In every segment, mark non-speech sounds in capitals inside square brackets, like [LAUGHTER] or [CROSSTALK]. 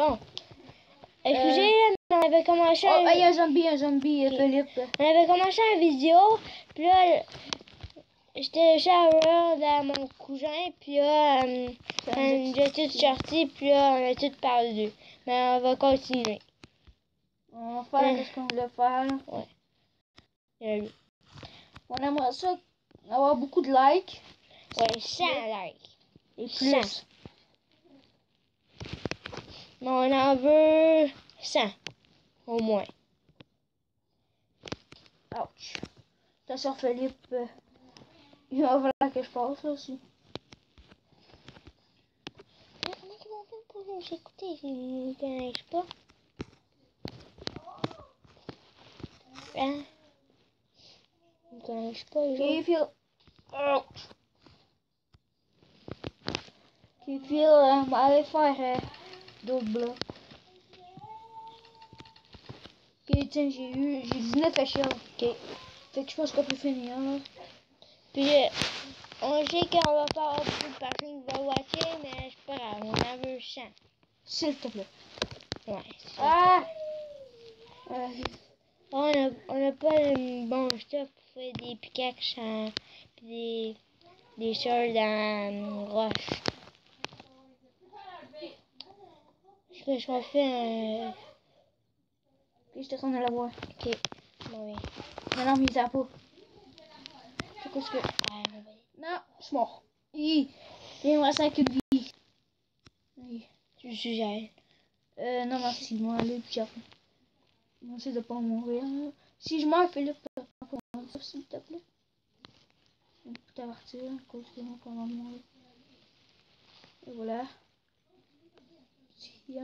Bon. Excusez, mais on avait commencé Oh, un- il y a un zombie, un zombie, Ok. Philippe. on avait commencé une vidéo, puis là, j'étais shower dans mon cousin, puis là, euh, on a- tout sorti, puis là, on a tout parlé. Mais on va continuer. On va faire Ouais. ce qu'on voulait faire. Euh, On aimerait ça avoir beaucoup de likes. Ouais, 100 likes. Et plus. Mais on en veut 100, au moins. Ouch. Ta soeur Philippe, il va falloir que je passe là aussi. Comment ils vont faire pour nous écouter s'ils ne connaissent pas? Hein? Ils ne connaissent pas, les autres. Ouch. Qui file, euh, um, va aller faire blocs. Ok, tiens, j'ai eu, j'ai 19 échelles. Ok. Fait que je pense qu'on peut finir là. Puis, on sait qu'on va pas avoir beaucoup de personnes qui vont watcher, mais c'est pas grave, on en veut 100. S'il te plaît. Ouais. Ah! Euh, On a, on a pas le bon stuff pour faire des pickaxes en, pis des, des sorts en roche. Que je vais faire un... ok, je te à la voir. Ok. Bon, oui. Non, non, mais ça pas. C'est y- Non, je suis mort. Il me de. Je suggère. Euh, non, merci, moi, aller puis après. Merci de pas mourir. Si je meurs, Philippe, pour ça, s'il te plaît. On peut t'avertir, à cause que moi, qu'on va mourir. Et voilà. Tout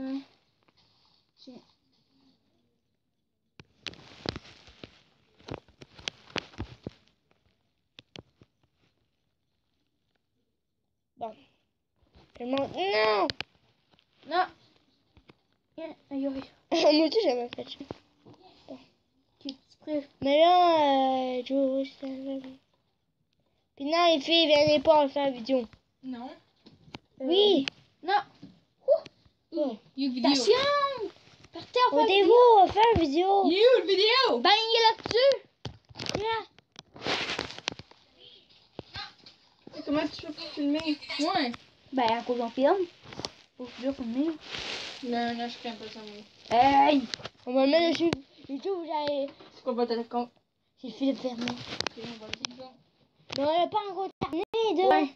le monde... Non! Non! Aïe aïe. Moi aussi, j'avais fait ça. Mais là, euh. Puis non, les filles, venez pas en faire vidéo. Non. Oui! Non! Oh. You vidéo. Attention! Par terre, pas Ôtez-vous, on va faire une vidéo. You le vidéo. Ben, il est là-dessus! Comment tu fais pour filmer? Ouais. Ben, à cause on filme. Faut que je filmer. Non, non, je filme pas ça, moi. Hey! On va le mettre dessus. YouTube, j'arrive. C'est quoi votre téléphone? C'est Philippe Vernon. Ok, on va le dire. Mais on l'a pas encore terminé, de. Ouais.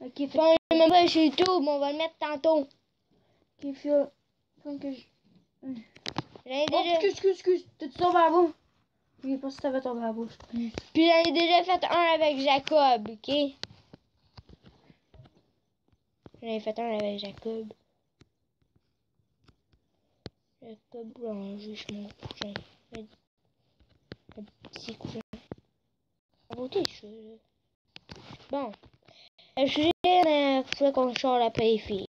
Ok, fait on est même pas sur YouTube, mais on va le mettre tantôt. J'en ai Oh, déjà... excuse, excuse, excuse. T'as-tu tombé à la bouche? Je sais pas si t'avais tombé à la bouche. Puis j'en ai déjà fait un avec Jacob, ok? J'en ai fait un avec Jacob. Jacob Boulanger, je mon cousin. Le, petit cousin. Beauté, je. Bon. Euh, Je suis faut qu'on sort que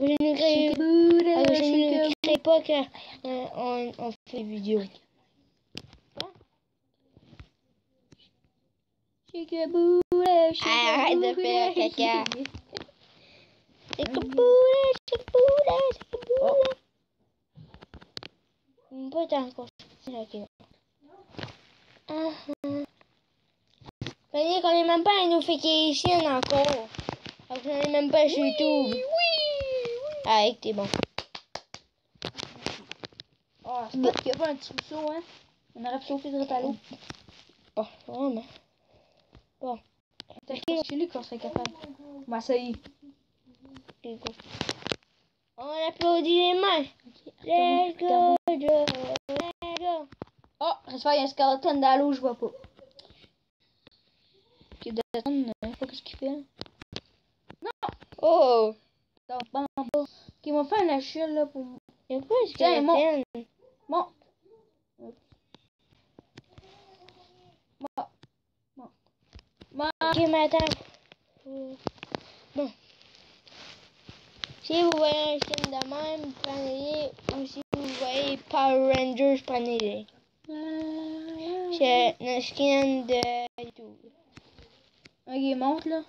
Je ne crée, fait je ne crée pas qu'on on, on fait des vidéos. Arrête de faire caca. C'est que poulet, c'est que poulet, c'est que poulet. On peut être encore ok. Ah, ah. Voyez qu'on est même pas à une notification encore. Donc on est même pas sur YouTube. Ah, et que t'es bon. Ah, c'est pas qu'il y avait un petit saut, hein. On aurait pu sauter de à l'eau. Bon, vraiment. Peut-être chez lui qu'on serait capable. Bah, ça y est. On applaudit les mains. Let's go. Let's go. Oh, reste faire, il y a un skeleton dans l'eau, je vois pas. Ok, Dalton, euh, je sais pas qu'est-ce qu'il fait là. Oh. Non, pas il m'a fait un échelle là pour. Y'a quoi ce Tiens, mon-? Bon. Bon. Bon. Bon. Ok, attends. Euh, Bon. Si vous voyez un skin de même, prenez-les. Ou si vous voyez Power Rangers, prenez-les. C'est un skin de YouTube. Ok, monte là.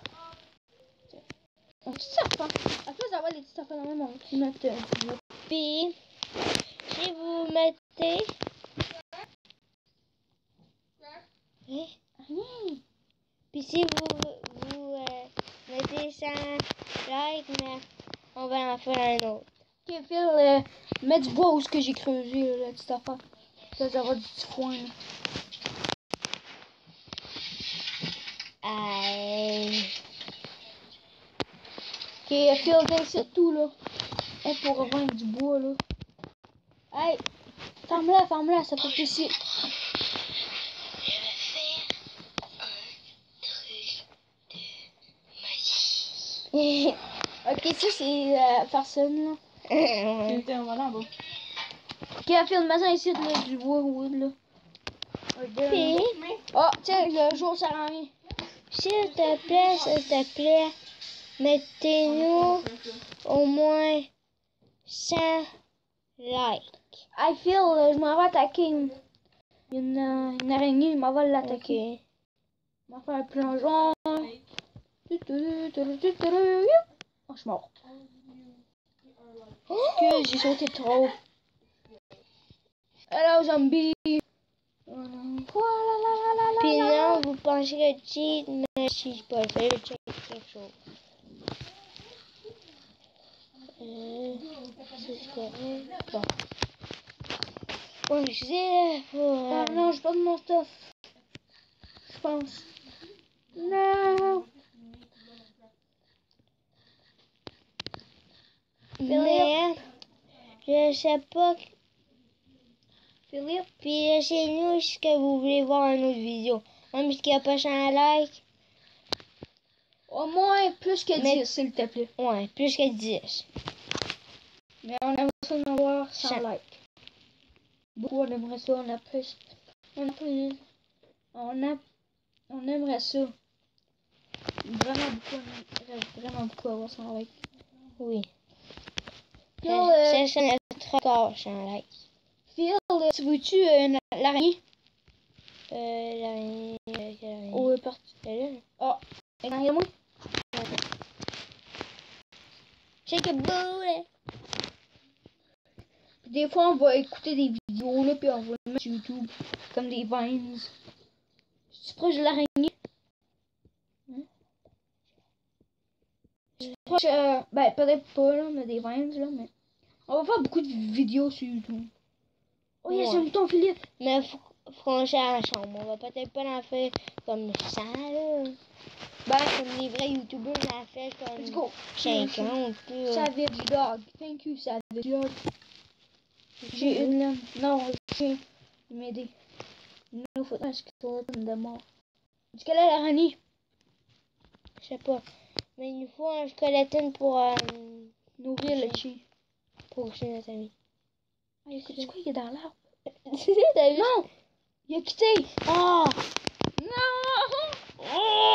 On Mon petit serpent. À place d'avoir des petits serpents dans le même, on va mettre euh, du bois. Puis, si vous mettez... Rien. Puis si vous, vous euh, mettez 100 likes, mais on va en faire un autre. Ok, Phil, euh, mets du bois où ce que j'ai creusé, là, la petite affaire. Ça, ça va du petit foin, là. Aïe. Ok, Phil, viens ici tout, là. Hey, pour revendre du bois, là. Hey, ferme-la, ferme-la, ça peut ici. [LAUGHS] ok, ça, c'est euh, personne, là. C'était un volant, bon. Ok, Phil, mets ça ici, là, du bois wood, là. Puis, Oh, tiens, le jour, ça rend rien. s'il te plaît, s'il te plaît, mettez-nous au moins 100 likes. Hey, Phil, euh, je m'en vais attaquer une, une, euh, une araignée, je m'en vais l'attaquer. Ok. On va faire un plongeon. Oh, je suis mort. Que j'ai sauté trop? Hello, zombie. Puis non, vous pensez que cheat, mais si je peux faire, check quelque chose. Bon. Bon, je sais, pour... Ah non, j'ai pas mon stuff. Je pense. Non. mais, je sais pas. Philippe. Puis chez nous, est-ce que vous voulez voir une autre vidéo? Même s'il n'y a pas 100 likes, Au moins plus que 10, Mais- s'il te plaît. ouais, plus que 10. Mais on aimerait ça en avoir 100 Cent. likes. Beaucoup, on aimerait ça. On a plus. On a plus. On a. On aimerait ça. Vraiment beaucoup. On aimerait vraiment beaucoup avoir 100 likes. Oui. Phil, euh, ça notre record, 100 likes. Phil, euh, tu veux-tu euh, l'araignée? Euh, l'araignée, euh, quelle araignée? Oh, elle est partie. Elle est là. Regarde-moi. Des fois, on va écouter des vidéos, là, puis on va les mettre sur YouTube, comme des vines. Tu proche de l'araignée? Hein? Je suis proche, euh, ben, peut-être pas, là, mais des vines, là, mais... On va faire beaucoup de vidéos sur YouTube. Oh, il y a un Philippe! Mais la chambre. On va peut-être pas en faire comme 100, là. Ben, comme les vrais youtubeurs en fait comme Let's go! 50, là. Savage Dog. Thank you, Savage Dog. J'ai une laine. Non, j'ai m'aider. Il nous faut un skeleton de mort. Qu'elle est l'araignée? Je sais pas. Mais il nous faut un squelette pour, euh, Nourrir le chien. pour chez notre ami. Ah, c'est quoi, il est dans l'arbre? [LAUGHS] Non! Il a quitté! Ah!